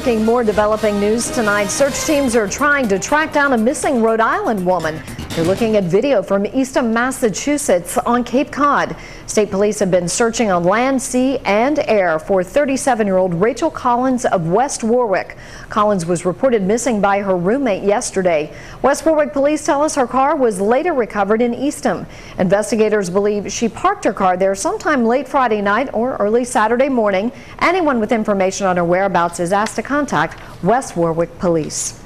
More developing news tonight. Search teams are trying to track down a missing Rhode Island woman. They're looking at video from Eastham, Massachusetts on Cape Cod. State police have been searching on land, sea, and air for 37-year-old Rachel Collins of West Warwick. Collins was reported missing by her roommate yesterday. West Warwick police tell us her car was later recovered in Eastham. Investigators believe she parked her car there sometime late Friday night or early Saturday morning. Anyone with information on her whereabouts is asked to contact West Warwick Police.